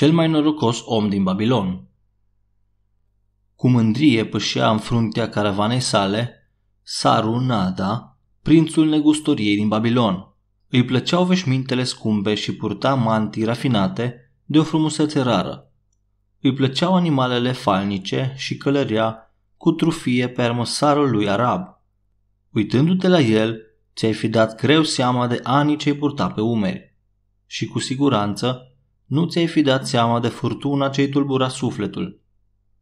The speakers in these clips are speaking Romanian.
cel mai norocos om din Babilon. Cu mândrie pășea în fruntea caravanei sale Saru Nada, prințul negustoriei din Babilon. Îi plăceau veșmintele scumpe și purta mantii rafinate de o frumusețe rară. Îi plăceau animalele falnice și călărea cu trufie pe armăsarul lui arab. Uitându-te la el, ți-ai fi dat greu seama de anii ce-ai purta pe umeri. Și cu siguranță nu ți-ai fi dat seama de furtuna ce-i tulbura sufletul.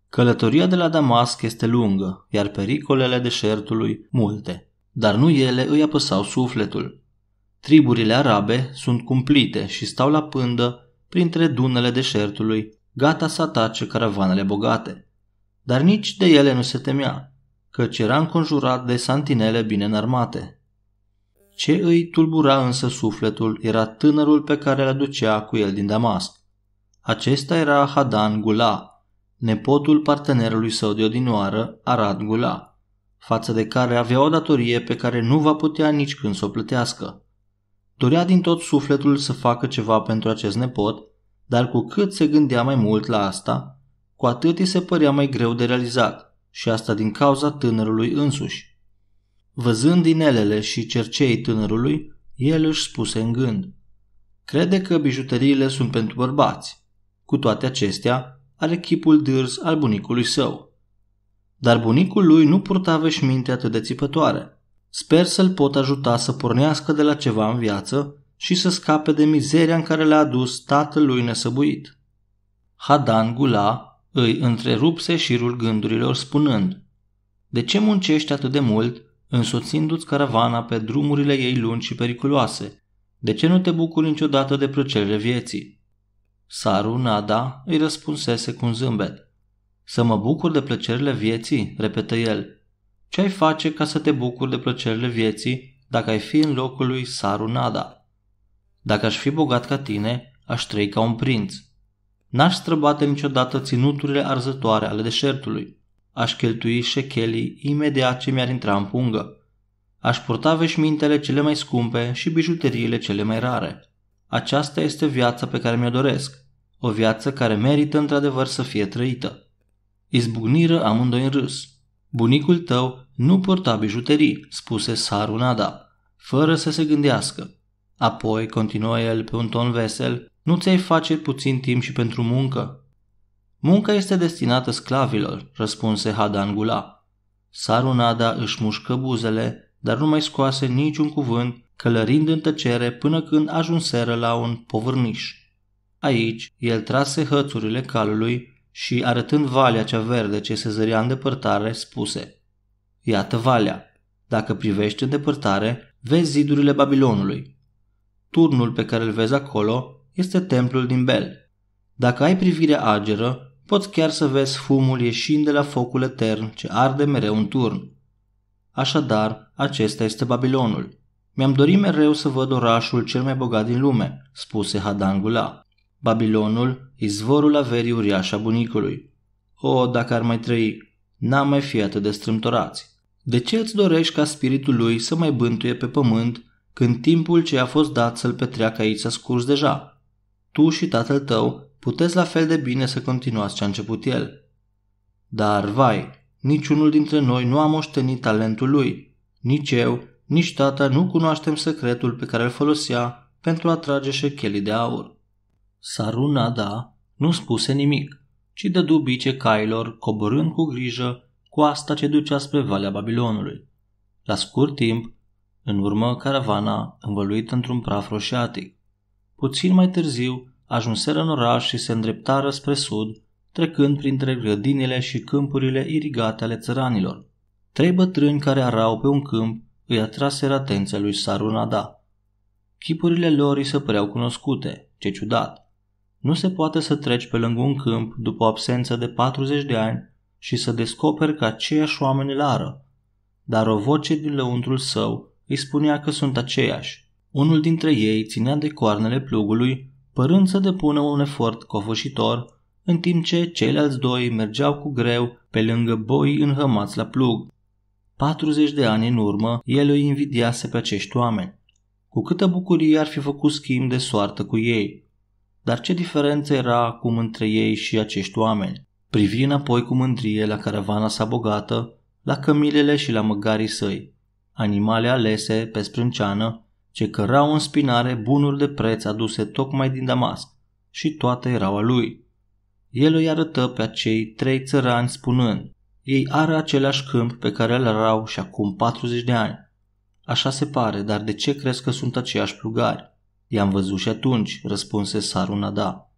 Călătoria de la Damasc este lungă, iar pericolele deșertului multe, dar nu ele îi apăsau sufletul. Triburile arabe sunt cumplite și stau la pândă printre dunele deșertului, gata să atace caravanele bogate. Dar nici de ele nu se temea, căci era înconjurat de santinele bine înarmate. Ce îi tulbura însă sufletul era tânărul pe care îl aducea cu el din Damasc. Acesta era Hadan Gula, nepotul partenerului său de odinoară, Arad Gula, față de care avea o datorie pe care nu va putea nici când să o plătească. Dorea din tot sufletul să facă ceva pentru acest nepot, dar cu cât se gândea mai mult la asta, cu atât îi se părea mai greu de realizat, și asta din cauza tânărului însuși. Văzând inelele și cercei tânărului, el își spuse în gând. Crede că bijuteriile sunt pentru bărbați. Cu toate acestea, are chipul dârz al bunicului său. Dar bunicul lui nu purta veșminte atât de țipătoare. Sper să-l pot ajuta să pornească de la ceva în viață și să scape de mizeria în care l-a adus tatăl lui nesăbuit. Hadan Gula îi întrerupse șirul gândurilor spunând De ce muncești atât de mult însoțindu-ți caravana pe drumurile ei lungi și periculoase? De ce nu te bucuri niciodată de plăcerile vieții? Saru Nada îi răspunsese cu un zâmbet. Să mă bucur de plăcerile vieții? repetă el. Ce ai face ca să te bucuri de plăcerile vieții dacă ai fi în locul lui Saru Nada? Dacă aș fi bogat ca tine, aș trăi ca un prinț. N-aș străbate niciodată ținuturile arzătoare ale deșertului aș cheltui șechelii imediat ce mi-ar intra în pungă. Aș purta veșmintele cele mai scumpe și bijuteriile cele mai rare. Aceasta este viața pe care mi-o doresc, o viață care merită într-adevăr să fie trăită. Izbucniră amândoi în râs. Bunicul tău nu purta bijuterii, spuse Sarunada, fără să se gândească. Apoi, continuă el pe un ton vesel, nu ți-ai face puțin timp și pentru muncă? Munca este destinată sclavilor, răspunse Hadan Gula. Sarunada își mușcă buzele, dar nu mai scoase niciun cuvânt, călărind în tăcere până când ajunseră la un povârniș. Aici, el trase hățurile calului și, arătând valea cea verde ce se zărea în depărtare, spuse Iată valea. Dacă privești în depărtare, vezi zidurile Babilonului. Turnul pe care îl vezi acolo este templul din Bel. Dacă ai privire ageră, poți chiar să vezi fumul ieșind de la focul etern ce arde mereu în turn. Așadar, acesta este Babilonul. Mi-am dorit mereu să văd orașul cel mai bogat din lume, spuse Hadangula. Babilonul, izvorul averii uriașa bunicului. O, dacă ar mai trăi, n-am mai fi atât de strâmtorați. De ce îți dorești ca spiritul lui să mai bântuie pe pământ când timpul ce a fost dat să-l petreacă aici s-a scurs deja? Tu și tatăl tău puteți la fel de bine să continuați ce a început el. Dar, vai, niciunul dintre noi nu a moștenit talentul lui. Nici eu, nici tata nu cunoaștem secretul pe care îl folosea pentru a trage șechelii de aur. Sarunada nu spuse nimic, ci dădu bice cailor, coborând cu grijă coasta ce ducea spre Valea Babilonului. La scurt timp, în urmă caravana învăluită într-un praf roșiatic. Puțin mai târziu, ajunseră în oraș și se îndreptară spre sud, trecând printre grădinile și câmpurile irigate ale țăranilor. Trei bătrâni care arau pe un câmp îi atraseră atenția lui Sarunada. Chipurile lor îi se păreau cunoscute, ce ciudat. Nu se poate să treci pe lângă un câmp după o absență de 40 de ani și să descoperi că aceiași oameni îl ară. Dar o voce din lăuntrul său îi spunea că sunt aceiași. Unul dintre ei ținea de coarnele plugului părând să depună un efort covârșitor, în timp ce ceilalți doi mergeau cu greu pe lângă boi înhămați la plug. 40 de ani în urmă, el îi invidiase pe acești oameni. Cu câtă bucurie ar fi făcut schimb de soartă cu ei. Dar ce diferență era acum între ei și acești oameni? Privi înapoi cu mândrie la caravana sa bogată, la cămilele și la măgarii săi, animale alese pe sprânceană, ce cărau în spinare bunuri de preț aduse tocmai din Damasc, și toate erau a lui. El îi arătă pe acei trei țărani spunând, ei are același câmp pe care îl erau și acum 40 de ani. Așa se pare, dar de ce crezi că sunt aceiași plugari? I-am văzut și atunci, răspunse Sarunada.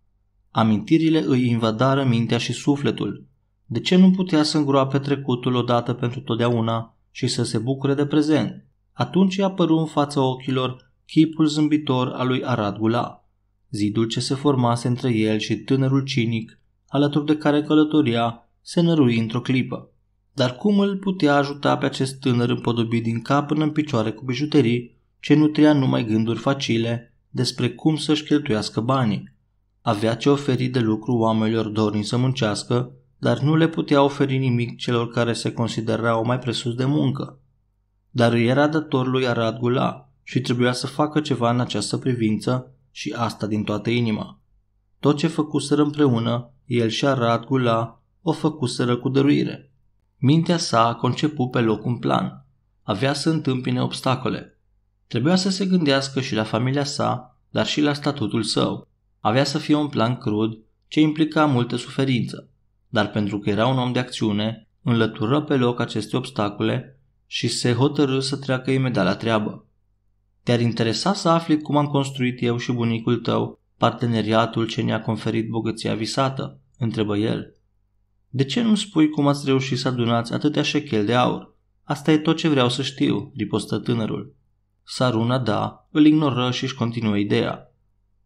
Amintirile îi invadară mintea și sufletul. De ce nu putea să îngroape trecutul odată pentru totdeauna și să se bucure de prezent? Atunci i-a apărut în fața ochilor chipul zâmbitor al lui Arad Gula, zidul ce se formase între el și tânărul cinic, alături de care călătoria, se nărui într-o clipă. Dar cum îl putea ajuta pe acest tânăr împodobit din cap până în picioare cu bijuterii, ce nutria numai gânduri facile despre cum să-și cheltuiască banii? Avea ce oferi de lucru oamenilor dorni să muncească, dar nu le putea oferi nimic celor care se considerau mai presus de muncă. Dar îi era dator lui Arad Gula și trebuia să facă ceva în această privință și asta din toată inima. Tot ce făcuseră împreună, el și Arad Gula o făcuseră cu dăruire. Mintea sa a conceput pe loc un plan. Avea să întâmpine obstacole. Trebuia să se gândească și la familia sa, dar și la statutul său. Avea să fie un plan crud ce implica multă suferință, dar pentru că era un om de acțiune, înlătură pe loc aceste obstacole și se hotărâ să treacă imediat la treabă. Te-ar interesa să afli cum am construit eu și bunicul tău parteneriatul ce ne-a conferit bogăția visată? întrebă el. De ce nu spui cum ați reușit să adunați atâtea șechel de aur? Asta e tot ce vreau să știu, ripostă tânărul. Saruna da, îl ignoră și își continuă ideea.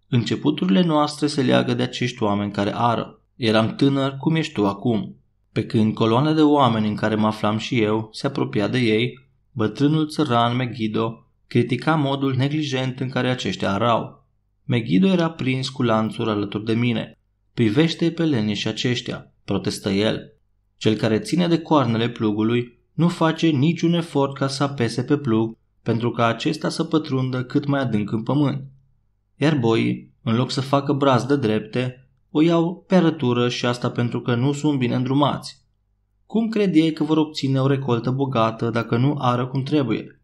Începuturile noastre se leagă de acești oameni care ară. Eram tânăr cum ești tu acum. Pe când coloana de oameni în care mă aflam și eu se apropia de ei, bătrânul țăran Megiddo critica modul neglijent în care aceștia arau. Megiddo era prins cu lanțuri alături de mine. Privește pe și aceștia protestă el. Cel care ține de coarnele plugului nu face niciun efort ca să apese pe plug pentru ca acesta să pătrundă cât mai adânc în pământ. Iar boii, în loc să facă brazdă drepte, o iau pe arătură și asta pentru că nu sunt bine îndrumați. Cum credeai că vor obține o recoltă bogată dacă nu ară cum trebuie?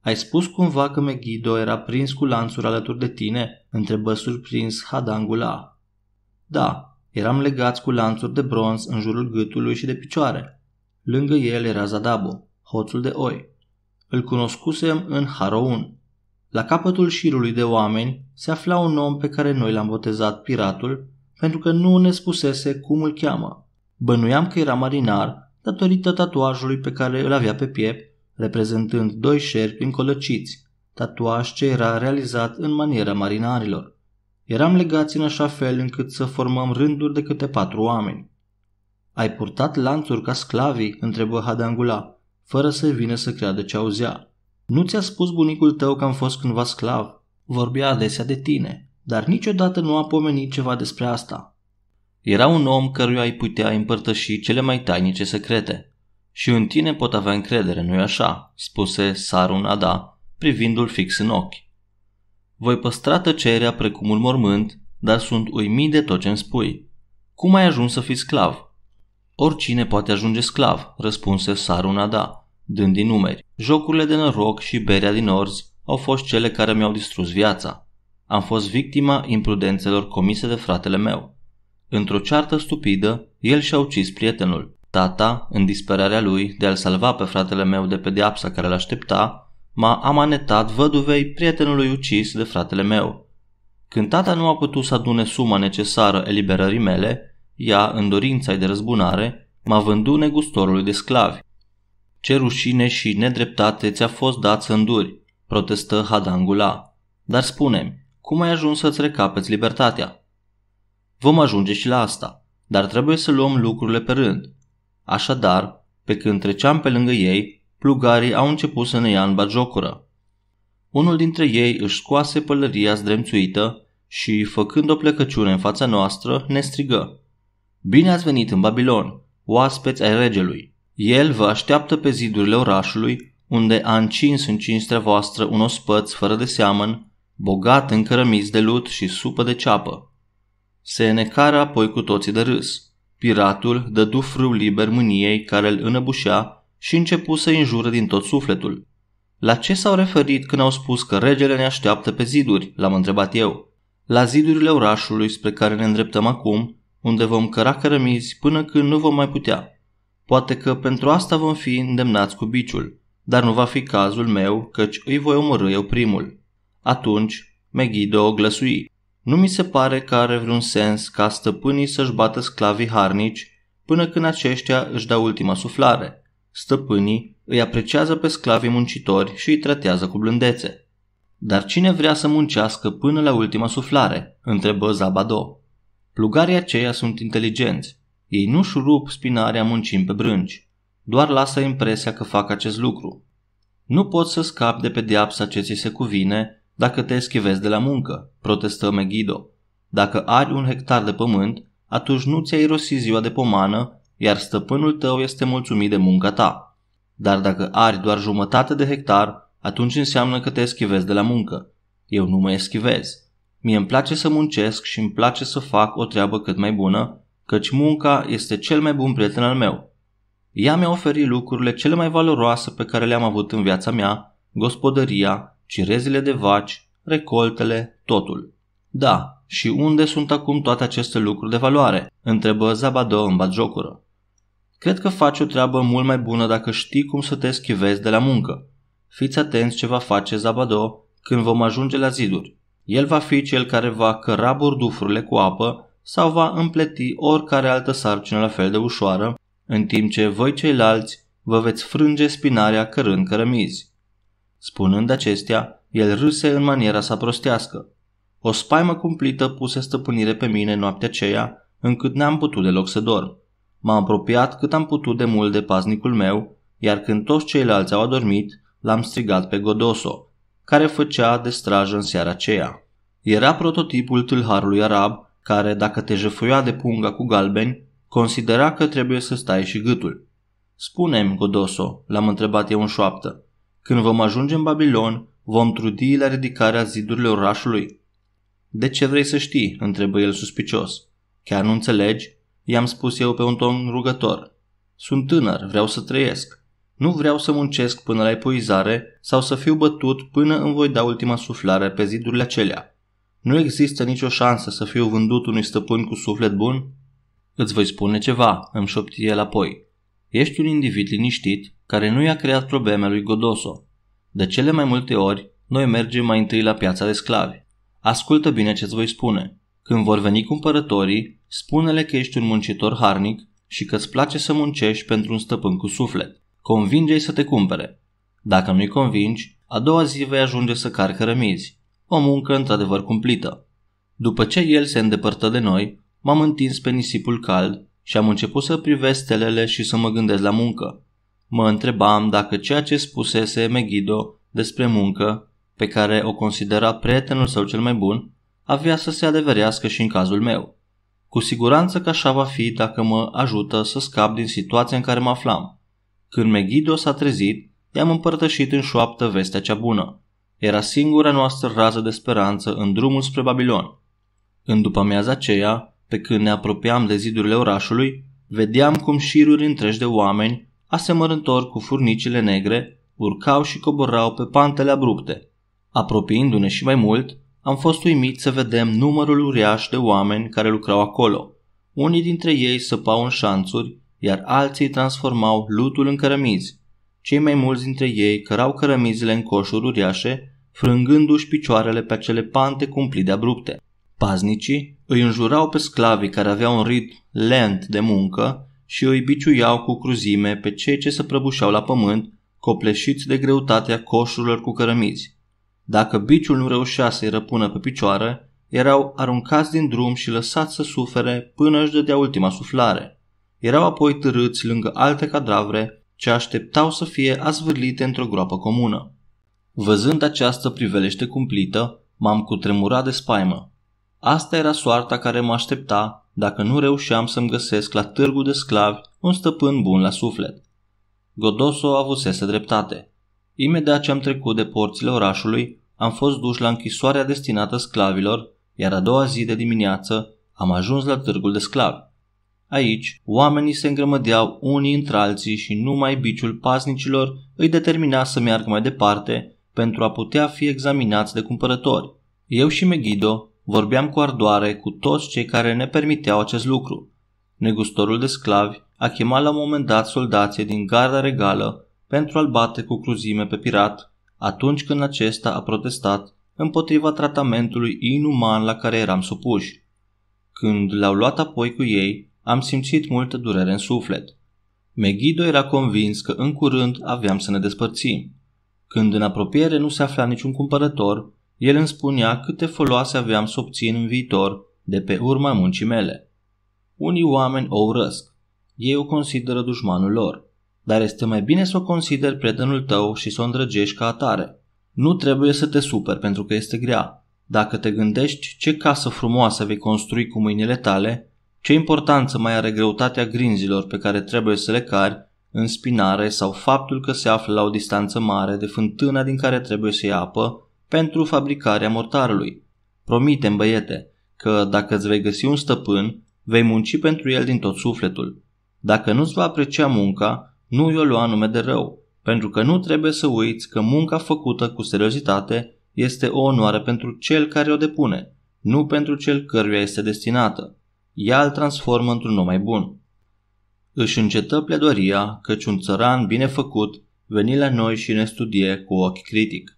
Ai spus cumva că Megiddo era prins cu lanțuri alături de tine? întrebă surprins Hadangula. Da, Eram legați cu lanțuri de bronz în jurul gâtului și de picioare. Lângă el era Zadabo, hoțul de oi. Îl cunoscusem în Haroun. La capătul șirului de oameni se afla un om pe care noi l-am botezat piratul pentru că nu ne spusese cum îl cheamă. Bănuiam că era marinar datorită tatuajului pe care îl avea pe piept, reprezentând doi șerpi încolăciți, tatuaj ce era realizat în maniera marinarilor. Eram legați în așa fel încât să formăm rânduri de câte patru oameni. Ai purtat lanțuri ca sclavii?" întrebă Hadangula, fără să vină să creadă ce auzea. Nu ți-a spus bunicul tău că am fost cândva sclav? Vorbea adesea de tine, dar niciodată nu a pomenit ceva despre asta. Era un om căruia ai putea împărtăși cele mai tainice secrete. Și în tine pot avea încredere, nu-i așa?" spuse Sarun Ada, privindu-l fix în ochi. Voi păstra tăcerea precum un mormânt, dar sunt uimit de tot ce îmi spui. Cum ai ajuns să fii sclav? Oricine poate ajunge sclav, răspunse Sarunada, dând din numeri. Jocurile de noroc și berea din orzi au fost cele care mi-au distrus viața. Am fost victima imprudențelor comise de fratele meu. Într-o ceartă stupidă, el și-a ucis prietenul. Tata, în disperarea lui de a-l salva pe fratele meu de pedeapsa care l-aștepta, m-a amanetat văduvei prietenului ucis de fratele meu. Când tata nu a putut să adune suma necesară eliberării mele, ea, în dorința de răzbunare, m-a vândut negustorului de sclavi. Ce rușine și nedreptate ți-a fost dat să înduri, protestă Hadangula. Dar spune cum ai ajuns să-ți recapeți libertatea? Vom ajunge și la asta, dar trebuie să luăm lucrurile pe rând. Așadar, pe când treceam pe lângă ei, plugarii au început să ne ia în bagiocură. Unul dintre ei își scoase pălăria zdremțuită și, făcând o plecăciune în fața noastră, ne strigă. Bine ați venit în Babilon, oaspeți ai regelui. El vă așteaptă pe zidurile orașului, unde a încins în cinstea voastră un ospăț fără de seamăn, bogat în cărămizi de lut și supă de ceapă. Se necară apoi cu toții de râs. Piratul dădu frâu liber mâniei care îl înăbușea și începu să înjură din tot sufletul. La ce s-au referit când au spus că regele ne așteaptă pe ziduri? L-am întrebat eu. La zidurile orașului spre care ne îndreptăm acum, unde vom căra cărămizi până când nu vom mai putea. Poate că pentru asta vom fi îndemnați cu biciul, dar nu va fi cazul meu, căci îi voi omorâ eu primul. Atunci, Megiddo o glăsui. Nu mi se pare că are vreun sens ca stăpânii să-și bată sclavii harnici până când aceștia își dau ultima suflare. Stăpânii îi apreciază pe sclavii muncitori și îi tratează cu blândețe. Dar cine vrea să muncească până la ultima suflare? întrebă Zabado. Plugarii aceia sunt inteligenți. Ei nu-și rup spinarea muncind pe brânci. Doar lasă impresia că fac acest lucru. Nu poți să scapi de pedeapsa ce ți se cuvine dacă te eschivezi de la muncă, protestă Megiddo. Dacă ai un hectar de pământ, atunci nu ți-ai irosi ziua de pomană, iar stăpânul tău este mulțumit de munca ta. Dar dacă ai doar jumătate de hectar, atunci înseamnă că te eschivezi de la muncă. Eu nu mă eschivez. Mie îmi place să muncesc și îmi place să fac o treabă cât mai bună, căci munca este cel mai bun prieten al meu. Ea mi-a oferit lucrurile cele mai valoroase pe care le-am avut în viața mea, gospodăria, cirezile de vaci, recoltele, totul. Da, și unde sunt acum toate aceste lucruri de valoare? întrebă Zabado în batjocură. Cred că faci o treabă mult mai bună dacă știi cum să te schivezi de la muncă. Fiți atenți ce va face Zabado când vom ajunge la ziduri. El va fi cel care va căra burdufurile cu apă sau va împleti oricare altă sarcină la fel de ușoară, în timp ce voi ceilalți vă veți frânge spinarea cărând cărămizi. Spunând acestea, el râse în maniera sa prostească. O spaimă cumplită puse stăpânire pe mine noaptea aceea, încât n-am putut deloc să dorm. M-am apropiat cât am putut de mult de paznicul meu, iar când toți ceilalți au adormit, l-am strigat pe Godoso, care făcea de strajă în seara aceea. Era prototipul tâlharului arab, care, dacă te jăfuia de punga cu galbeni, considera că trebuie să stai și gâtul. Spune-mi, Godoso, l-am întrebat eu în șoaptă, când vom ajunge în Babilon, vom trudi la ridicarea zidurilor orașului? De ce vrei să știi? întrebă el suspicios. Chiar nu înțelegi? I-am spus eu pe un ton rugător. Sunt tânăr, vreau să trăiesc. Nu vreau să muncesc până la epuizare sau să fiu bătut până îmi voi da ultima suflare pe zidurile acelea. Nu există nicio șansă să fiu vândut unui stăpân cu suflet bun? Îți voi spune ceva, îmi șopti el apoi. Ești un individ liniștit care nu i-a creat probleme lui Godoso. De cele mai multe ori, noi mergem mai întâi la piața de sclavi. Ascultă bine ce-ți voi spune. Când vor veni cumpărătorii, spune-le că ești un muncitor harnic și că îți place să muncești pentru un stăpân cu suflet. Convinge-i să te cumpere. Dacă nu-i convingi, a doua zi vei ajunge să cari cărămizi. O muncă într-adevăr cumplită. După ce el se îndepărtă de noi, m-am întins pe nisipul cald și am început să privesc stelele și să mă gândesc la muncă. Mă întrebam dacă ceea ce spusese Megiddo despre muncă, pe care o considera prietenul său cel mai bun, avea să se adeverească și în cazul meu. Cu siguranță că așa va fi dacă mă ajută să scap din situația în care mă aflam. Când Megiddo s-a trezit, i-am împărtășit în șoaptă vestea cea bună. Era singura noastră rază de speranță în drumul spre Babilon. În după amiaza aceea, pe când ne apropiam de zidurile orașului, vedeam cum șiruri întregi de oameni, asemărători cu furnicile negre, urcau și coborau pe pantele abrupte. Apropiindu-ne și mai mult, am fost uimit să vedem numărul uriaș de oameni care lucrau acolo. Unii dintre ei săpau în șanțuri, iar alții transformau lutul în cărămizi. Cei mai mulți dintre ei cărau cărămizile în coșuri uriașe, frângându-și picioarele pe acele pante cumplite abrupte. Paznicii îi înjurau pe sclavii care aveau un ritm lent de muncă și îi biciuiau cu cruzime pe cei ce se prăbușeau la pământ, copleșiți de greutatea coșurilor cu cărămizi. Dacă biciul nu reușea să-i răpună pe picioare, erau aruncați din drum și lăsați să sufere până își dădea ultima suflare. Erau apoi târâți lângă alte cadavre ce așteptau să fie azvârlite într-o groapă comună. Văzând această priveliște cumplită, m-am cutremurat de spaimă. Asta era soarta care mă aștepta dacă nu reușeam să-mi găsesc la târgul de sclavi un stăpân bun la suflet. Godoso avusese dreptate. Imediat ce am trecut de porțile orașului, am fost duși la închisoarea destinată sclavilor, iar a doua zi de dimineață Am ajuns la târgul de sclavi. Aici, oamenii se îngrămădeau unii între alții și numai biciul pasnicilor îi determina să meargă mai departe pentru a putea fi examinați de cumpărători. Eu și Megiddo vorbeam cu ardoare cu toți cei care ne permiteau acest lucru. Negustorul de sclavi a chemat la un moment dat soldații din garda regală pentru a-l bate cu cruzime pe pirat atunci când acesta a protestat împotriva tratamentului inuman la care eram supuși. Când le-au luat apoi cu ei, am simțit multă durere în suflet. Megiddo era convins că în curând aveam să ne despărțim. Când în apropiere nu se afla niciun cumpărător, el îmi spunea câte foloase aveam să obțin în viitor de pe urma muncii mele. Unii oameni o urăsc. Ei o consideră dușmanul lor. Dar este mai bine să o consideri prietenul tău și să o îndrăgești ca atare. Nu trebuie să te superi pentru că este grea. Dacă te gândești ce casă frumoasă vei construi cu mâinile tale, ce importanță mai are greutatea grinzilor pe care trebuie să le cari în spinare sau faptul că se află la o distanță mare de fântâna din care trebuie să ia apă pentru fabricarea mortarului. Promitem, băiete, că dacă îți vei găsi un stăpân, vei munci pentru el din tot sufletul. Dacă nu-ți va aprecia munca, nu i-o lua nume de rău, pentru că nu trebuie să uiți că munca făcută cu seriozitate este o onoare pentru cel care o depune, nu pentru cel căruia este destinată. Ea îl transformă într-un om mai bun. Își încetă pledoria căci un țăran bine făcut veni la noi și ne studie cu ochi critic.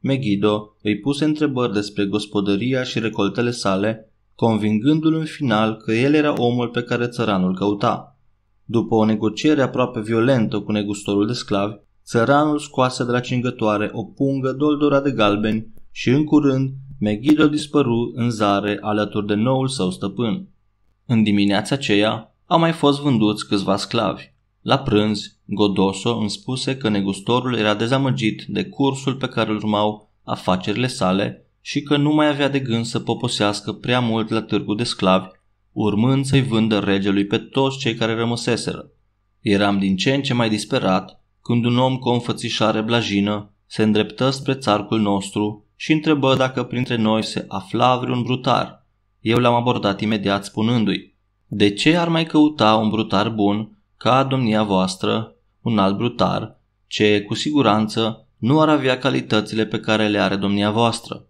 Megiddo îi puse întrebări despre gospodăria și recoltele sale, convingându-l în final că el era omul pe care țăranul căuta. După o negociere aproape violentă cu negustorul de sclavi, țăranul scoase de la cingătoare o pungă doldora de galbeni și în curând Megiddo dispăru în zare alături de noul său stăpân. În dimineața aceea au mai fost vânduți câțiva sclavi. La prânz, Godoso îmi spuse că negustorul era dezamăgit de cursul pe care îl urmau afacerile sale și că nu mai avea de gând să poposească prea mult la târgul de sclavi, urmând să-i vândă regelui pe toți cei care rămăseseră. Eram din ce în ce mai disperat când un om cu o înfățișare blajină se îndreptă spre țarcul nostru și întrebă dacă printre noi se afla vreun brutar. Eu l-am abordat imediat spunându-i, de ce ar mai căuta un brutar bun ca domnia voastră, un alt brutar, ce cu siguranță nu ar avea calitățile pe care le are domnia voastră?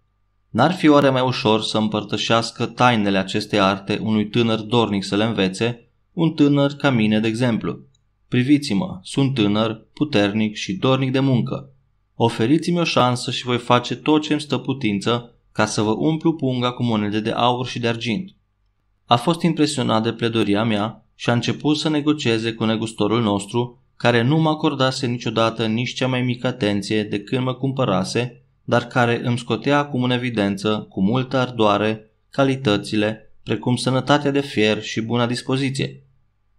N-ar fi oare mai ușor să împărtășească tainele acestei arte unui tânăr dornic să le învețe, un tânăr ca mine, de exemplu? Priviți-mă, sunt tânăr, puternic și dornic de muncă. Oferiți-mi o șansă și voi face tot ce îmi stă putință ca să vă umplu punga cu monede de aur și de argint. A fost impresionat de pledoria mea și a început să negocieze cu negustorul nostru, care nu mă acordase niciodată nici cea mai mică atenție de când mă cumpărase, dar care îmi scotea acum în evidență, cu multă ardoare, calitățile, precum sănătatea de fier și buna dispoziție.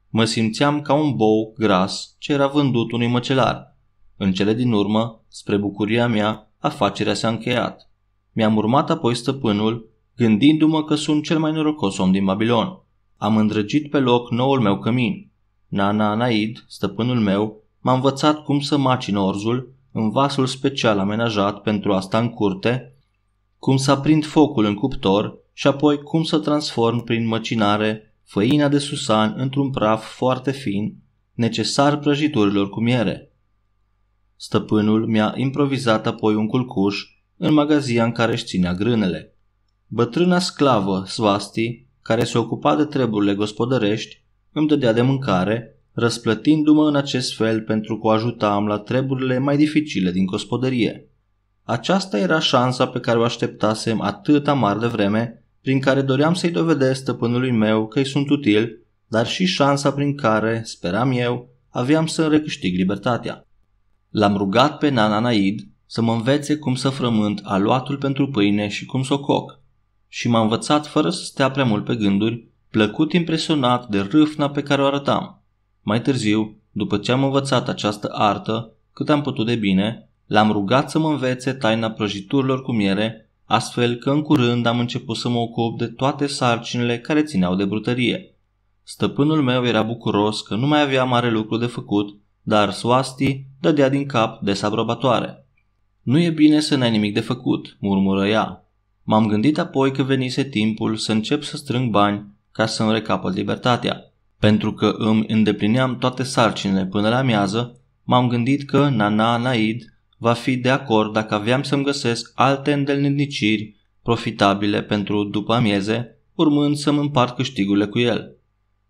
Mă simțeam ca un bou gras ce era vândut unui măcelar. În cele din urmă, spre bucuria mea, afacerea s-a încheiat. Mi-am urmat apoi stăpânul, gândindu-mă că sunt cel mai norocos om din Babilon. Am îndrăgit pe loc noul meu cămin. Nana Anaid, stăpânul meu, m-a învățat cum să macin orzul în vasul special amenajat pentru asta în curte, cum să aprind focul în cuptor și apoi cum să transform prin măcinare făina de susan într-un praf foarte fin, necesar prăjiturilor cu miere. Stăpânul mi-a improvizat apoi un culcuș în magazia în care își ținea grânele. Bătrâna sclavă, Svasti, care se ocupa de treburile gospodărești, îmi dădea de mâncare, răsplătindu-mă în acest fel pentru că o ajutam la treburile mai dificile din gospodărie. Aceasta era șansa pe care o așteptasem atât amar de vreme, prin care doream să-i dovedesc stăpânului meu că îi sunt util, dar și șansa prin care, speram eu, aveam să recâștig libertatea. L-am rugat pe Nana Naid să mă învețe cum să frământ aluatul pentru pâine și cum să o coc, și m-a învățat fără să stea prea mult pe gânduri, plăcut impresionat de râfna pe care o arătam. Mai târziu, după ce am învățat această artă, cât am putut de bine, l-am rugat să mă învețe taina prăjiturilor cu miere, astfel că în curând am început să mă ocup de toate sarcinile care țineau de brutărie. Stăpânul meu era bucuros că nu mai avea mare lucru de făcut, dar Swasti dădea din cap desabrobatoare. Nu e bine să n-ai nimic de făcut, murmură ea, M-am gândit apoi că venise timpul să încep să strâng bani ca să-mi recapăt libertatea. Pentru că îmi îndeplineam toate sarcinile până la miază, m-am gândit că Nana Naid va fi de acord dacă aveam să-mi găsesc alte îndelniciri profitabile pentru după amieze, urmând să-mi împart câștigurile cu el.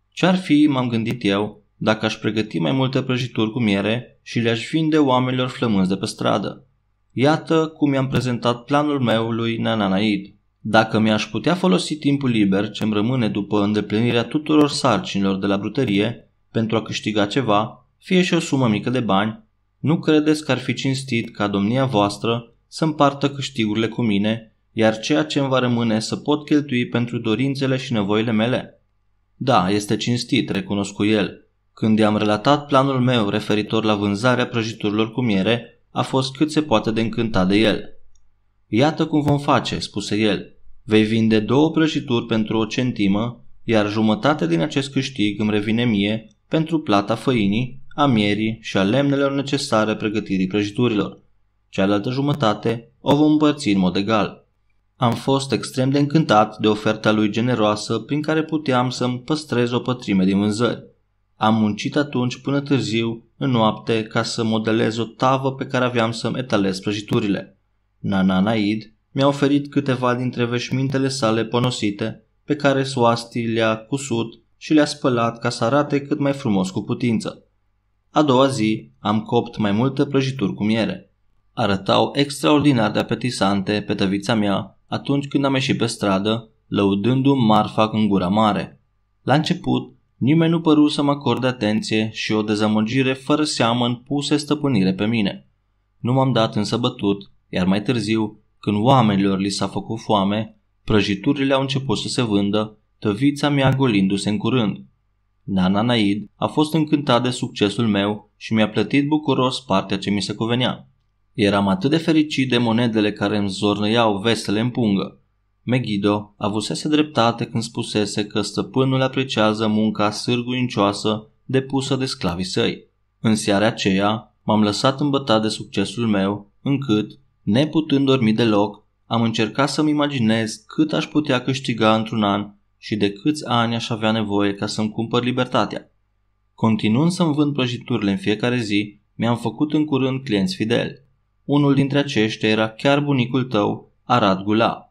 Ce-ar fi, m-am gândit eu, dacă aș pregăti mai multe prăjituri cu miere și le-aș vinde oamenilor flămânzi de pe stradă? Iată cum i-am prezentat planul meu lui Nananaid. Dacă mi-aș putea folosi timpul liber ce îmi rămâne după îndeplinirea tuturor sarcinilor de la brutărie pentru a câștiga ceva, fie și o sumă mică de bani, nu credeți că ar fi cinstit ca domnia voastră să împartă câștigurile cu mine, iar ceea ce îmi va rămâne să pot cheltui pentru dorințele și nevoile mele? Da, este cinstit, recunosc cu el. Când i-am relatat planul meu referitor la vânzarea prăjiturilor cu miere, a fost cât se poate de încântat de el. Iată cum vom face, spuse el. Vei vinde două prăjituri pentru o centimă, iar jumătate din acest câștig îmi revine mie pentru plata făinii, a mierii și a lemnelor necesare pregătirii prăjiturilor. Cealaltă jumătate o vom împărți în mod egal. Am fost extrem de încântat de oferta lui generoasă prin care puteam să-mi păstrez o pătrime din vânzări. Am muncit atunci până târziu, în noapte, ca să modelez o tavă pe care aveam să-mi etalez prăjiturile. Nana Naid mi-a oferit câteva dintre veșmintele sale ponosite, pe care Swasti le-a cusut și le-a spălat ca să arate cât mai frumos cu putință. A doua zi am copt mai multe prăjituri cu miere. Arătau extraordinar de apetisante pe tăvița mea atunci când am ieșit pe stradă, lăudându-mi marfa în gura mare. La început, nimeni nu păru să mă acorde atenție și o dezamăgire fără seamă puse stăpânire pe mine. Nu m-am dat însă bătut, iar mai târziu, când oamenilor li s-a făcut foame, prăjiturile au început să se vândă, tăvița mea golindu-se în curând. Nana Naid a fost încântat de succesul meu și mi-a plătit bucuros partea ce mi se cuvenea. Eram atât de fericit de monedele care îmi zornăiau vesele în pungă. Megiddo avusese dreptate când spusese că stăpânul apreciază munca sârguincioasă depusă de sclavii săi. În seara aceea m-am lăsat îmbătat de succesul meu, încât, neputând dormi deloc, am încercat să-mi imaginez cât aș putea câștiga într-un an și de câți ani aș avea nevoie ca să-mi cumpăr libertatea. Continuând să-mi vând prăjiturile în fiecare zi, mi-am făcut în curând clienți fideli. Unul dintre aceștia era chiar bunicul tău, Arad Gula.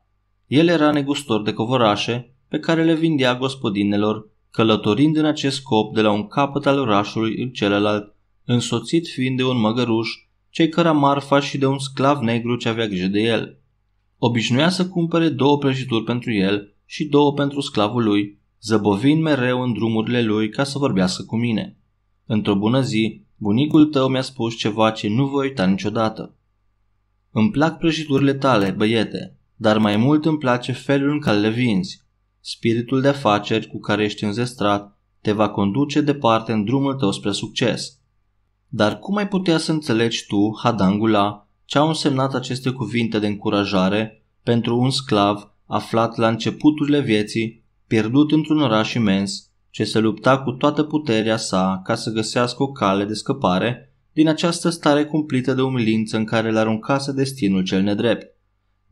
El era negustor de covorașe pe care le vindea gospodinelor, călătorind în acest scop de la un capăt al orașului în celălalt, însoțit fiind de un măgăruș, cei căra marfa și de un sclav negru ce avea grijă de el. Obișnuia să cumpere două prăjituri pentru el și două pentru sclavul lui, zăbovind mereu în drumurile lui ca să vorbească cu mine. Într-o bună zi, bunicul tău mi-a spus ceva ce nu voi uita niciodată. Îmi plac prăjiturile tale, băiete, dar mai mult îmi place felul în care le vinzi. Spiritul de afaceri cu care ești înzestrat te va conduce departe în drumul tău spre succes. Dar cum ai putea să înțelegi tu, Hadangula, ce au însemnat aceste cuvinte de încurajare pentru un sclav aflat la începuturile vieții, pierdut într-un oraș imens, ce se lupta cu toată puterea sa ca să găsească o cale de scăpare din această stare cumplită de umilință în care le aruncase destinul cel nedrept.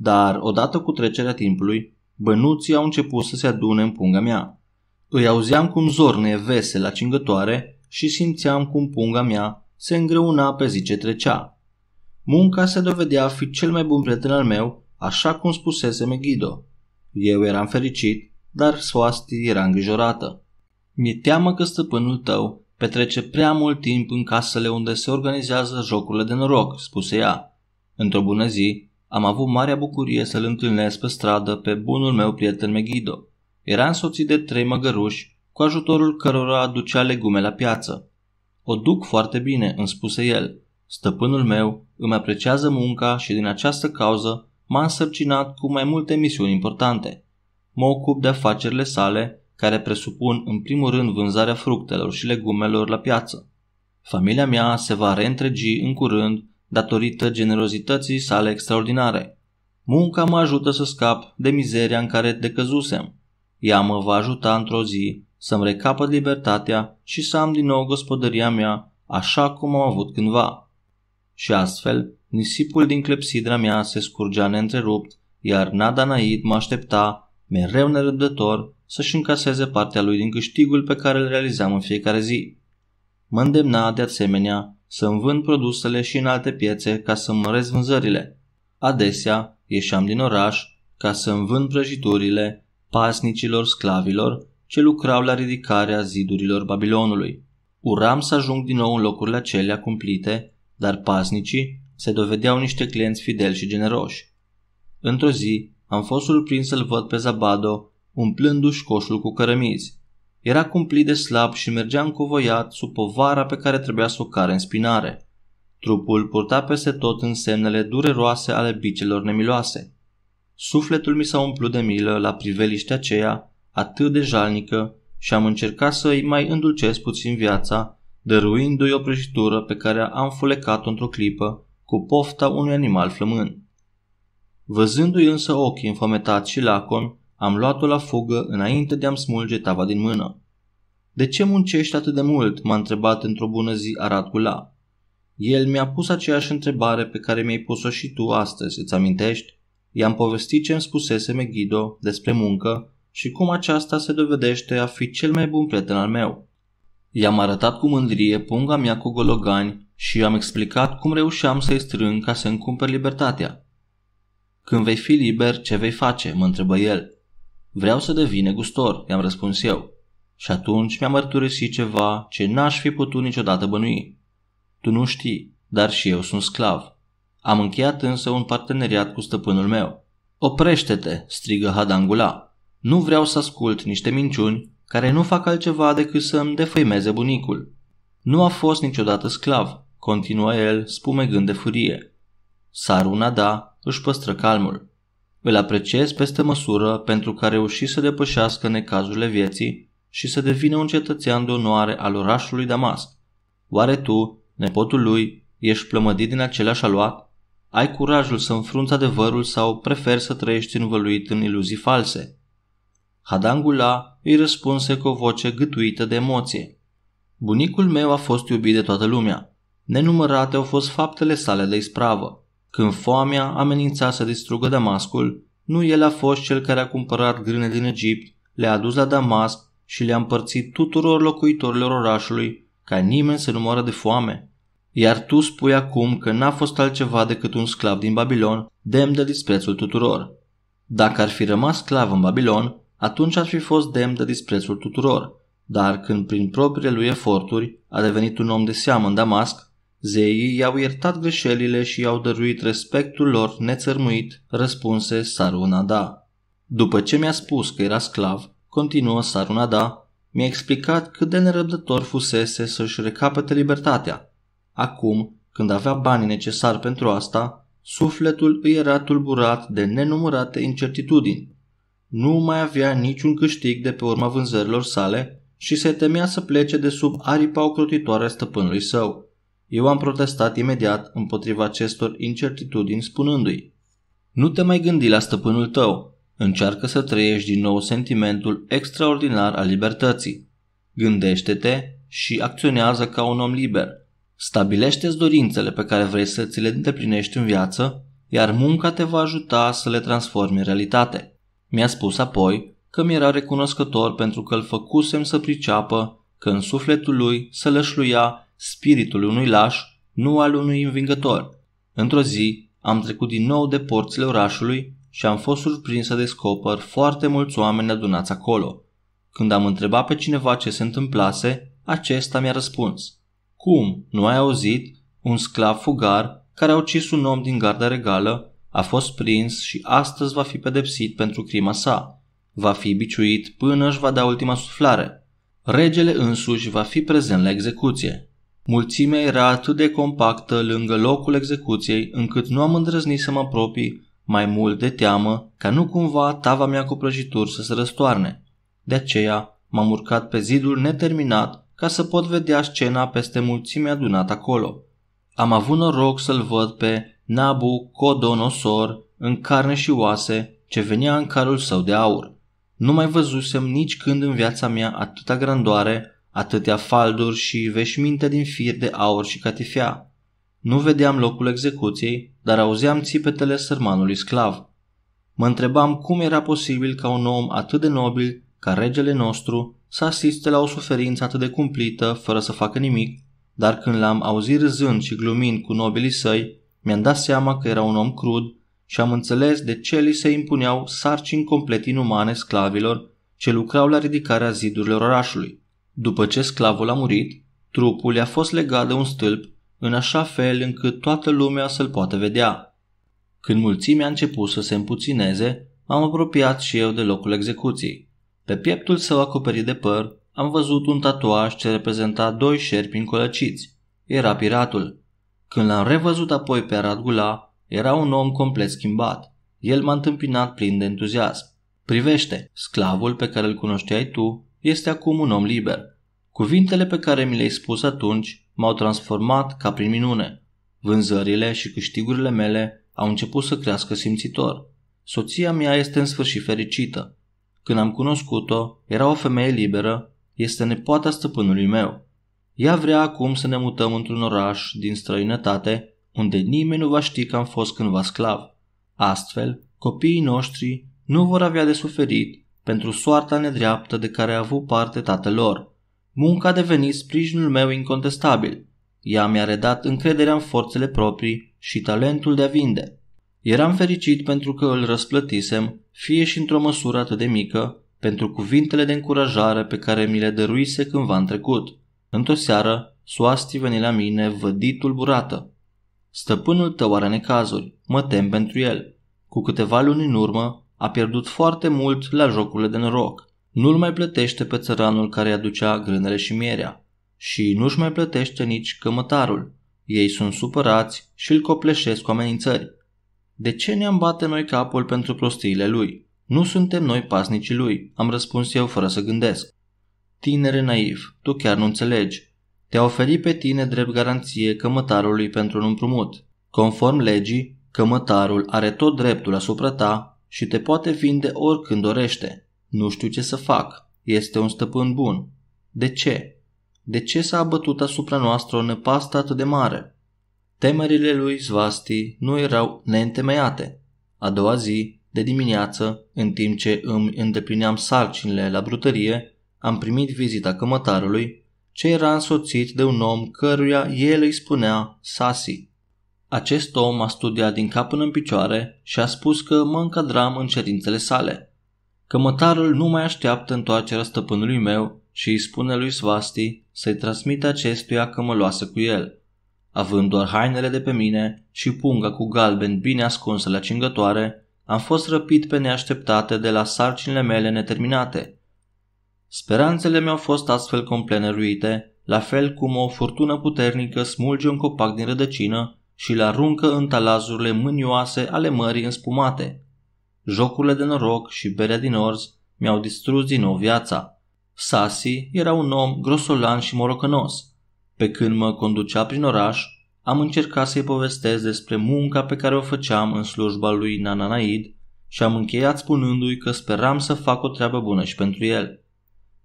Dar, odată cu trecerea timpului, bănuții au început să se adune în punga mea. Îi auzeam cum zorne vesel la cingătoare și simțeam cum punga mea se îngreuna pe zi ce trecea. Munca se dovedea a fi cel mai bun prieten al meu, așa cum spusese Megiddo. Eu eram fericit, dar Swasti era îngrijorată. Mi-e teamă că stăpânul tău petrece prea mult timp în casele unde se organizează jocurile de noroc, spuse ea. Într-o bună zi, am avut marea bucurie să-l întâlnesc pe stradă pe bunul meu prieten Megiddo. Era însoțit de trei măgăruși, cu ajutorul cărora aducea legume la piață. O duc foarte bine, îmi spuse el. Stăpânul meu îmi apreciază munca și din această cauză m-a însărcinat cu mai multe misiuni importante. Mă ocup de afacerile sale care presupun în primul rând vânzarea fructelor și legumelor la piață. Familia mea se va reîntregi în curând datorită generozității sale extraordinare. Munca mă ajută să scap de mizeria în care decăzusem. Ea mă va ajuta într-o zi să-mi recapăt libertatea și să am din nou gospodăria mea așa cum am avut cândva. Și astfel, nisipul din clepsidra mea se scurgea neîntrerupt, iar Nada Naid mă aștepta, mereu nerăbdător, să-și încaseze partea lui din câștigul pe care îl realizam în fiecare zi. Mă îndemna, de asemenea, să îmi vând produsele și în alte piețe ca să măresc vânzările. Adesea ieșeam din oraș ca să îmi vând prăjiturile pasnicilor sclavilor ce lucrau la ridicarea zidurilor Babilonului. Uram să ajung din nou în locurile acelea cumplite, dar pasnicii se dovedeau niște clienți fideli și generoși. Într-o zi am fost surprins să-l văd pe Zabado umplându-și coșul cu cărămizi. Era cumplit de slab și mergea încovoiat sub povara pe care trebuia să o care în spinare. Trupul purta peste tot însemnele dureroase ale bicelor nemiloase. Sufletul mi s-a umplut de milă la priveliștea aceea atât de jalnică și am încercat să îi mai îndulcesc puțin viața, dăruindu-i o prăjitură pe care am fulecat-o într-o clipă cu pofta unui animal flămând. Văzându-i însă ochii înfometați și lacon, am luat-o la fugă înainte de a-mi smulge tava din mână. De ce muncești atât de mult?" m-a întrebat într-o bună zi Arat Gula. El mi-a pus aceeași întrebare pe care mi-ai pus-o și tu astăzi, îți amintești? I-am povestit ce îmi spusese Megiddo despre muncă și cum aceasta se dovedește a fi cel mai bun prieten al meu. I-am arătat cu mândrie punga mea cu gologani și i-am explicat cum reușeam să-i strâng ca să-mi cumpăr libertatea. Când vei fi liber, ce vei face?" mă întrebă el. Vreau să devin negustor, i-am răspuns eu. Și atunci mi-a mărturisit ceva ce n-aș fi putut niciodată bănui. Tu nu știi, dar și eu sunt sclav. Am încheiat însă un parteneriat cu stăpânul meu. Oprește-te, strigă Hadangula. Nu vreau să ascult niște minciuni care nu fac altceva decât să îmi defăimeze bunicul. Nu a fost niciodată sclav, continuă el, spumegând de furie. Saruna da își păstră calmul. Îl apreciez peste măsură pentru că a reușit să depășească necazurile vieții și să devină un cetățean de onoare al orașului Damasc. Oare tu, nepotul lui, ești plămădit din același aluat? Ai curajul să înfrunți adevărul sau preferi să trăiești învăluit în iluzii false? Hadangula îi răspunse cu o voce gâtuită de emoție. Bunicul meu a fost iubit de toată lumea. Nenumărate au fost faptele sale de ispravă. Când foamea amenința să distrugă Damascul, nu el a fost cel care a cumpărat grâne din Egipt, le-a adus la Damasc și le-a împărțit tuturor locuitorilor orașului, ca nimeni să nu moară de foame. Iar tu spui acum că n-a fost altceva decât un sclav din Babilon, demn de disprețul tuturor. Dacă ar fi rămas sclav în Babilon, atunci ar fi fost demn de disprețul tuturor. Dar când prin propriile lui eforturi a devenit un om de seamă în Damasc, Zeii i-au iertat greșelile și i-au dăruit respectul lor nețărmuit, răspunse Sarunada. După ce mi-a spus că era sclav, continuă Sarunada, mi-a explicat cât de nerăbdător fusese să-și recapete libertatea. Acum, când avea banii necesari pentru asta, sufletul îi era tulburat de nenumărate incertitudini. Nu mai avea niciun câștig de pe urma vânzărilor sale și se temea să plece de sub aripa ocrotitoare a stăpânului său. Eu am protestat imediat împotriva acestor incertitudini spunându-i Nu te mai gândi la stăpânul tău, încearcă să trăiești din nou sentimentul extraordinar al libertății. Gândește-te și acționează ca un om liber. Stabilește-ți dorințele pe care vrei să ți le îndeplinești în viață, iar munca te va ajuta să le transformi în realitate. Mi-a spus apoi că mi era recunoscător pentru că îl făcusem să priceapă că în sufletul lui se lășluia spiritul unui laș, nu al unui învingător. Într-o zi am trecut din nou de porțile orașului și am fost surprins să descoper foarte mulți oameni adunați acolo. Când am întrebat pe cineva ce se întâmplase, acesta mi-a răspuns. Cum? Nu ai auzit? Un sclav fugar care a ucis un om din garda regală a fost prins și astăzi va fi pedepsit pentru crima sa. Va fi biciuit până își va da ultima suflare. Regele însuși va fi prezent la execuție. Mulțimea era atât de compactă lângă locul execuției încât nu am îndrăznit să mă apropii mai mult de teamă ca nu cumva tava mea cu prăjituri să se răstoarne. De aceea m-am urcat pe zidul neterminat ca să pot vedea scena peste mulțimea adunată acolo. Am avut noroc să-l văd pe Nabu Codonosor în carne și oase ce venea în carul său de aur. Nu mai văzusem nici când în viața mea atâta grandoare atâtea falduri și veșminte din fir de aur și catifea. Nu vedeam locul execuției, dar auzeam țipetele sărmanului sclav. Mă întrebam cum era posibil ca un om atât de nobil ca regele nostru să asiste la o suferință atât de cumplită fără să facă nimic, dar când l-am auzit râzând și glumind cu nobilii săi, mi-am dat seama că era un om crud și am înțeles de ce li se impuneau sarcini complet inumane sclavilor ce lucrau la ridicarea zidurilor orașului. După ce sclavul a murit, trupul i-a fost legat de un stâlp în așa fel încât toată lumea să-l poată vedea. Când mulțimea a început să se împuțineze, m-am apropiat și eu de locul execuției. Pe pieptul său acoperit de păr am văzut un tatuaj ce reprezenta doi șerpi încolăciți. Era piratul. Când l-am revăzut apoi pe Radgula, era un om complet schimbat. El m-a întâmpinat plin de entuziasm. Privește, sclavul pe care îl cunoșteai tu este acum un om liber. Cuvintele pe care mi le-ai spus atunci m-au transformat ca prin minune. Vânzările și câștigurile mele au început să crească simțitor. Soția mea este în sfârșit fericită. Când am cunoscut-o, era o femeie liberă, este nepoata stăpânului meu. Ea vrea acum să ne mutăm într-un oraș din străinătate, unde nimeni nu va ști că am fost cândva sclav. Astfel, copiii noștri nu vor avea de suferit pentru soarta nedreaptă de care a avut parte tatăl lor. Munca a devenit sprijinul meu incontestabil. Ea mi-a redat încrederea în forțele proprii și talentul de a vinde. Eram fericit pentru că îl răsplătisem, fie și într-o măsură atât de mică, pentru cuvintele de încurajare pe care mi le dăruise cândva în trecut. Într-o seară, Soasti veni la mine vădit tulburată. Stăpânul tău are necazuri, mă tem pentru el. Cu câteva luni în urmă, a pierdut foarte mult la jocurile de noroc. Nu-l mai plătește pe țăranul care îi aducea grânele și mierea. Și nu-și mai plătește nici cămătarul. Ei sunt supărați și îl copleșesc cu amenințări. De ce ne-am bate noi capul pentru prostiile lui? Nu suntem noi pasnicii lui, am răspuns eu fără să gândesc. Tinere naiv, tu chiar nu înțelegi. Te-a oferit pe tine drept garanție cămătarului pentru un împrumut. Conform legii, cămătarul are tot dreptul asupra ta și te poate vinde oricând dorește. Nu știu ce să fac. Este un stăpân bun. De ce? De ce s-a abătut asupra noastră o năpastă atât de mare? Temerile lui Svasti nu erau neîntemeiate. A doua zi, de dimineață, în timp ce îmi îndeplineam sarcinile la brutărie, am primit vizita cămătarului, ce era însoțit de un om căruia el îi spunea Sasi. Acest om a studiat din cap până în picioare și a spus că mă încadram în cerințele sale. Cămătarul nu mai așteaptă întoarcerea stăpânului meu și îi spune lui Svasti să-i transmită acestuia că mă luase cu el. Având doar hainele de pe mine și punga cu galben bine ascunsă la cingătoare, am fost răpit pe neașteptate de la sarcinile mele neterminate. Speranțele mi-au fost astfel complet năruite, la fel cum o furtună puternică smulge un copac din rădăcină și le aruncă în talazurile mânioase ale mării înspumate. Jocurile de noroc și berea din orz mi-au distrus din nou viața. Sasi era un om grosolan și morocănos. Pe când mă conducea prin oraș, am încercat să-i povestesc despre munca pe care o făceam în slujba lui Nananaid și am încheiat spunându-i că speram să fac o treabă bună și pentru el.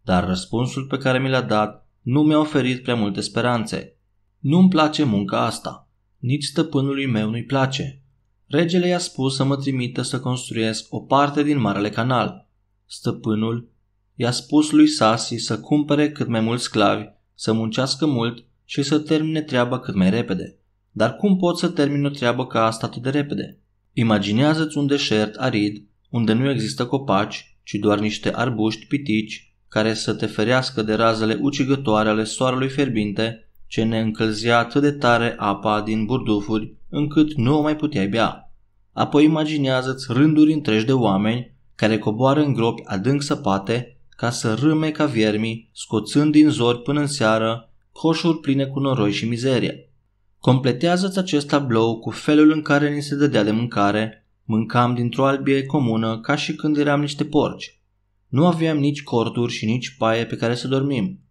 Dar răspunsul pe care mi l-a dat nu mi-a oferit prea multe speranțe. Nu-mi place munca asta. Nici stăpânului meu nu-i place. Regele i-a spus să mă trimită să construiesc o parte din Marele Canal. Stăpânul i-a spus lui Sasi să cumpere cât mai mulți sclavi, să muncească mult și să termine treaba cât mai repede. Dar cum pot să termin o treabă ca asta atât de repede? Imaginează-ți un deșert arid, unde nu există copaci, ci doar niște arbuști pitici, care să te ferească de razele ucigătoare ale soarelui fierbinte, ce ne încălzea atât de tare apa din burdufuri, încât nu o mai puteai bea. Apoi imaginează-ți rânduri întregi de oameni care coboară în gropi adânc săpate ca să râme ca viermi, scoțând din zori până în seară coșuri pline cu noroi și mizerie. Completează-ți acest tablou cu felul în care ni se dădea de mâncare, mâncam dintr-o albie comună ca și când eram niște porci. Nu aveam nici corturi și nici paie pe care să dormim.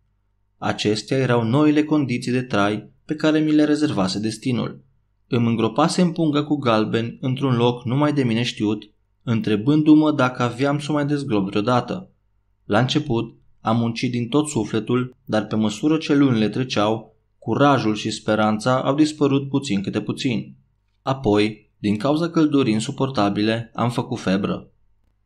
Acestea erau noile condiții de trai pe care mi le rezervase destinul. Îmi îngropase în pungă cu galben într-un loc numai de mine știut, întrebându-mă dacă aveam să mai dezglob vreodată. La început, am muncit din tot sufletul, dar pe măsură ce lunile treceau, curajul și speranța au dispărut puțin câte puțin. Apoi, din cauza căldurii insuportabile, am făcut febră.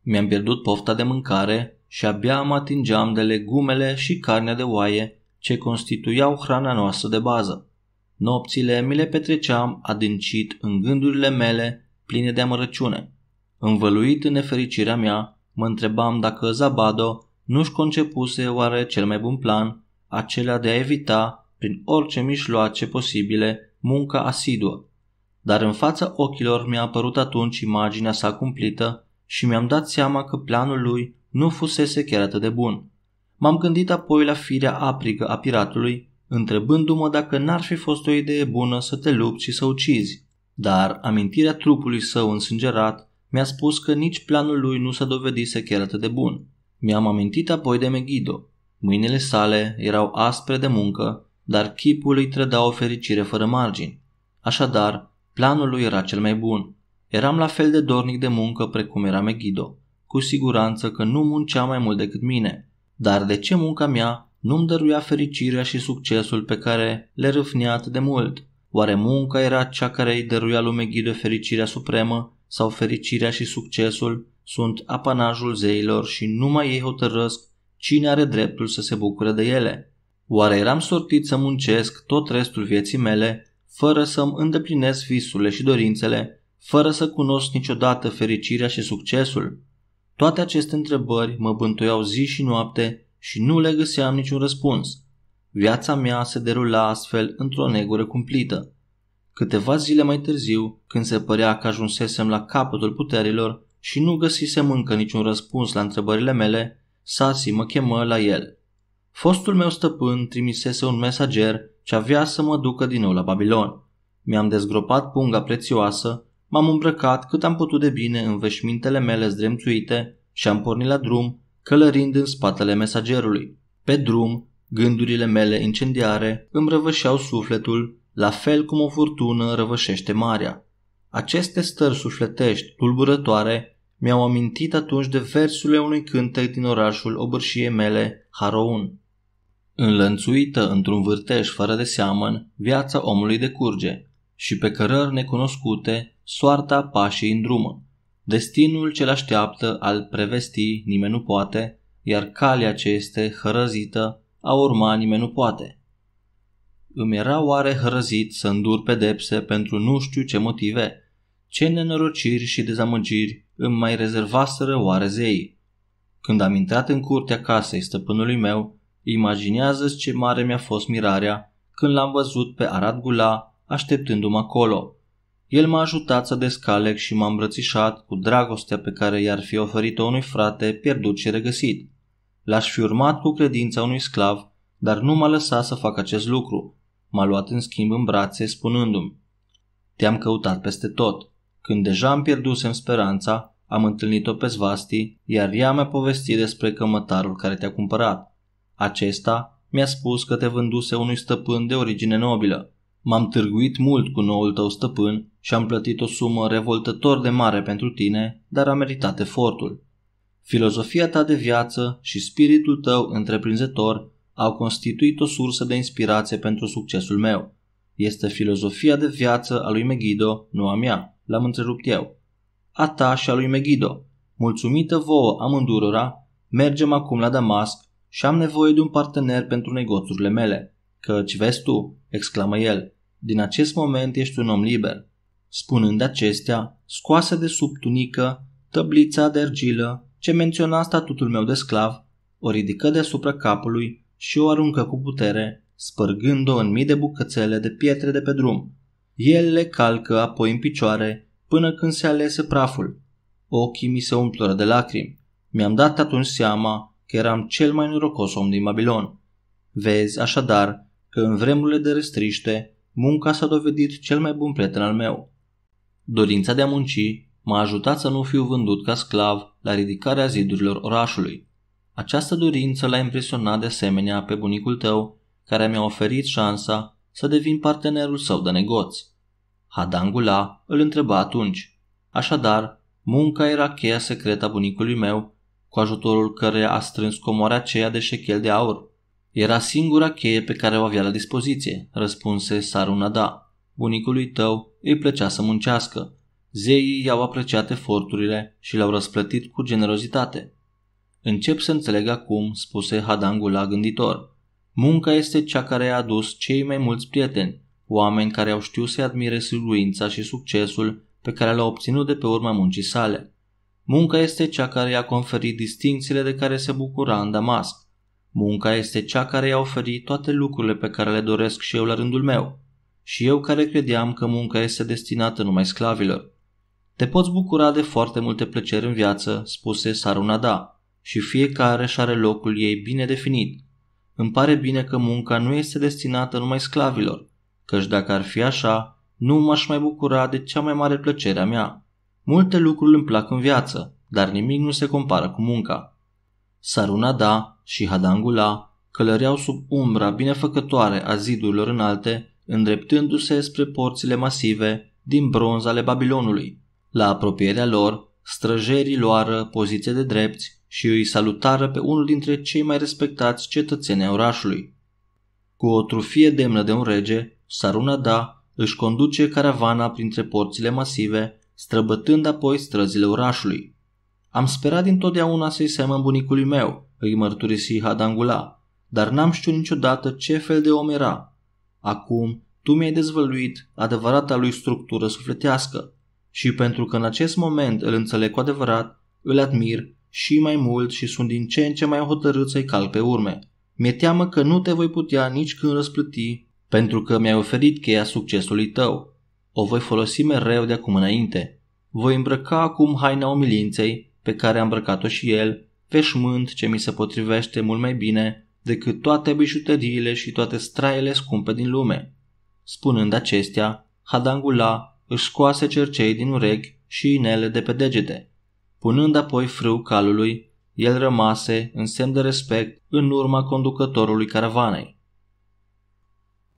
Mi-am pierdut pofta de mâncare, și abia mă atingeam de legumele și carnea de oaie ce constituiau hrana noastră de bază. Nopțile mi le petreceam adâncit în gândurile mele pline de amărăciune. Învăluit în nefericirea mea, mă întrebam dacă Zabado nu-și concepuse oare cel mai bun plan, acela de a evita, prin orice mijloace posibile, munca asiduă. Dar în fața ochilor mi-a apărut atunci imaginea sa cumplită și mi-am dat seama că planul lui nu fusese chiar atât de bun. M-am gândit apoi la firea aprigă a piratului, întrebându-mă dacă n-ar fi fost o idee bună să te lupți și să ucizi. Dar amintirea trupului său însângerat mi-a spus că nici planul lui nu s-a dovedise chiar atât de bun. Mi-am amintit apoi de Megiddo. Mâinile sale erau aspre de muncă, dar chipul îi trăda o fericire fără margini. Așadar, planul lui era cel mai bun. Eram la fel de dornic de muncă precum era Megiddo. Cu siguranță că nu muncea mai mult decât mine. Dar de ce munca mea nu-mi dăruia fericirea și succesul pe care le râfnea atât de mult? Oare munca era cea care îi dăruia lui Megiddo fericirea supremă sau fericirea și succesul sunt apanajul zeilor și numai ei hotărăsc cine are dreptul să se bucure de ele? Oare eram sortit să muncesc tot restul vieții mele fără să-mi îndeplinesc visurile și dorințele, fără să cunosc niciodată fericirea și succesul? Toate aceste întrebări mă bântuiau zi și noapte și nu le găseam niciun răspuns. Viața mea se derula astfel într-o negură cumplită. Câteva zile mai târziu, când se părea că ajunsesem la capătul puterilor și nu găsisem încă niciun răspuns la întrebările mele, Sasi mă chemă la el. Fostul meu stăpân trimisese un mesager ce avea să mă ducă din nou la Babilon. Mi-am dezgropat punga prețioasă, m-am îmbrăcat cât am putut de bine în veșmintele mele zdremțuite și am pornit la drum, călărind în spatele mesagerului. Pe drum, gândurile mele incendiare îmi răvășeau sufletul, la fel cum o furtună răvășește marea. Aceste stări sufletești, tulburătoare, mi-au amintit atunci de versurile unui cântec din orașul obârșiei mele, Haroun. Înlănțuită într-un vârteș fără de seamăn, viața omului decurge și pe cărări necunoscute, soarta pașii în drumă. Destinul ce-l așteaptă al prevesti nimeni nu poate, iar calea ce este hărăzită a urma nimeni nu poate. Îmi era oare hărăzit să îndur pedepse pentru nu știu ce motive? Ce nenorociri și dezamăgiri îmi mai rezervaseră oare zei? Când am intrat în curtea casei stăpânului meu, imaginează ce mare mi-a fost mirarea când l-am văzut pe Arad Gula așteptându-mă acolo. El m-a ajutat să descalec și m-a îmbrățișat cu dragostea pe care i-ar fi oferit-o unui frate pierdut și regăsit. L-aș fi urmat cu credința unui sclav, dar nu m-a lăsat să fac acest lucru. M-a luat în schimb în brațe spunându-mi Te-am căutat peste tot. Când deja am pierdusem speranța, am întâlnit-o pe Svasti, iar ea mi-a povestit despre cămătarul care te-a cumpărat. Acesta mi-a spus că te vânduse unui stăpân de origine nobilă. M-am târguit mult cu noul tău stăpân și am plătit o sumă revoltător de mare pentru tine, dar a meritat efortul. Filozofia ta de viață și spiritul tău întreprinzător au constituit o sursă de inspirație pentru succesul meu. Este filozofia de viață a lui Megiddo, nu a mea, l-am întrerupt eu. A ta și a lui Megiddo. Mulțumită vouă amândurora, mergem acum la Damasc și am nevoie de un partener pentru negoțurile mele. Căci vezi tu, exclamă el, din acest moment ești un om liber. Spunând acestea, scoase de sub tunică tăblița de argilă ce menționa statutul meu de sclav, o ridică deasupra capului și o aruncă cu putere, spărgând-o în mii de bucățele de pietre de pe drum. El le calcă apoi în picioare până când se alese praful. Ochii mi se umplură de lacrimi. Mi-am dat atunci seama că eram cel mai norocos om din Babilon. Vezi, așadar, că în vremurile de restriște, munca s-a dovedit cel mai bun prieten al meu. Dorința de a munci m-a ajutat să nu fiu vândut ca sclav la ridicarea zidurilor orașului. Această dorință l-a impresionat de asemenea pe bunicul tău, care mi-a oferit șansa să devin partenerul său de negoț. Hadangula îl întreba atunci. Așadar, munca era cheia secretă a bunicului meu, cu ajutorul căreia a strâns comoarea aceea de șechel de aur. Era singura cheie pe care o avea la dispoziție, răspunse Sarunada. Bunicului tău îi plăcea să muncească. Zeii i-au apreciat eforturile și le-au răsplătit cu generozitate. Încep să înțeleg acum, spuse Hadangula gânditor. Munca este cea care a adus cei mai mulți prieteni, oameni care au știut să-i admire sigurința și succesul pe care l-au obținut de pe urma muncii sale. Munca este cea care i-a conferit distințiile de care se bucura în Damasc. Munca este cea care i-a oferit toate lucrurile pe care le doresc și eu la rândul meu. Și eu care credeam că munca este destinată numai sclavilor. Te poți bucura de foarte multe plăceri în viață, spuse Sarunada, și fiecare și are locul ei bine definit. Îmi pare bine că munca nu este destinată numai sclavilor, căci dacă ar fi așa, nu m-aș mai bucura de cea mai mare plăcere a mea. Multe lucruri îmi plac în viață, dar nimic nu se compară cu munca. Sarunada și Hadangula călăreau sub umbra binefăcătoare a zidurilor înalte, îndreptându-se spre porțile masive din bronz ale Babilonului. La apropierea lor, străjerii luară poziție de drepți și îi salutară pe unul dintre cei mai respectați cetățeni ai orașului. Cu o trufie demnă de un rege, Sarunada își conduce caravana printre porțile masive, străbătând apoi străzile orașului. Am sperat dintotdeauna să-i semăn bunicului meu, îi mărturisi Hadangula, dar n-am știut niciodată ce fel de om era. Acum, tu mi-ai dezvăluit adevărata lui structură sufletească și pentru că în acest moment îl înțeleg cu adevărat, îl admir și mai mult și sunt din ce în ce mai hotărât să-i calc pe urme. Mi-e teamă că nu te voi putea nici când răsplăti pentru că mi-ai oferit cheia succesului tău. O voi folosi mereu de acum înainte. Voi îmbrăca acum haina umilinței pe care a îmbrăcat-o și el, veșmânt ce mi se potrivește mult mai bine decât toate bijuteriile și toate straiele scumpe din lume. Spunând acestea, Hadangula își scoase cercei din urechi și inele de pe degete. Punând apoi frâu calului, el rămase, în semn de respect, în urma conducătorului caravanei.